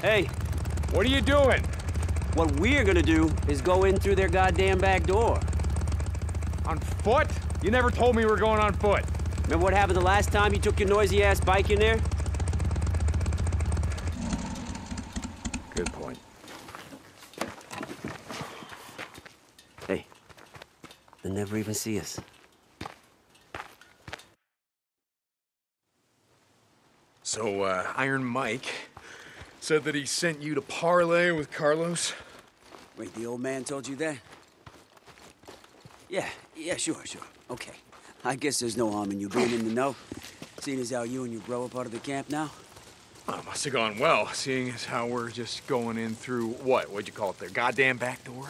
Hey, What are you doing? what we're gonna do is go in through their goddamn back door. On foot? You never told me we were going on foot. Remember what happened the last time you took your noisy ass bike in there? Good point. Hey, they'll never even see us. So, uh, Iron Mike said that he sent you to parlay with Carlos? Wait, the old man told you that? Yeah, yeah, sure, sure. Okay. I guess there's no harm in you being in the know. Seeing as how you and your bro are part of the camp now. Well, it must have gone well, seeing as how we're just going in through what? What'd you call it? Their goddamn back door?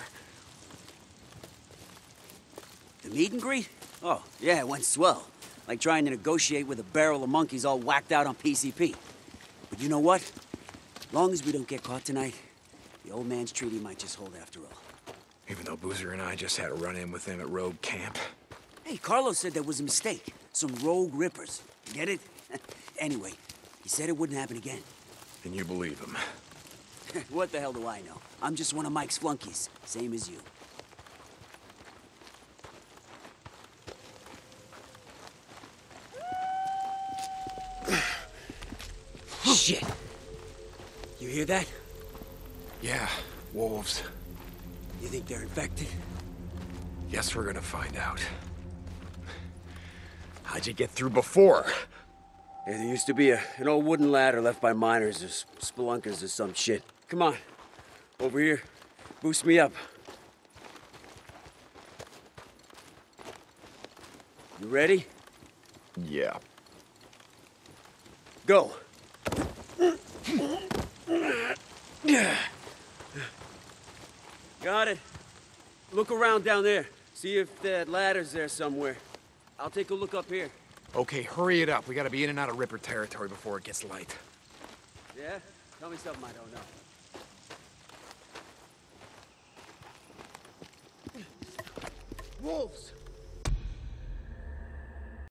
The meet and greet? Oh, yeah, it went swell. Like trying to negotiate with a barrel of monkeys all whacked out on PCP. But you know what? Long as we don't get caught tonight, the old man's treaty might just hold after all. Even though Boozer and I just had a run-in with them at Rogue Camp. Hey, Carlos said there was a mistake. Some rogue rippers. Get it? anyway, he said it wouldn't happen again. And you believe him. what the hell do I know? I'm just one of Mike's flunkies, same as you. Shit! You hear that? Yeah, wolves. You think they're infected? Guess we're gonna find out. How'd you get through before? Yeah, there used to be a, an old wooden ladder left by miners or s- spelunkers or some shit. Come on. Over here. Boost me up. You ready? Yeah. Go. Got it. Look around down there. See if that ladder's there somewhere. I'll take a look up here. Okay, hurry it up. We gotta be in and out of Ripper territory before it gets light. Yeah? Tell me something I don't know. Wolves!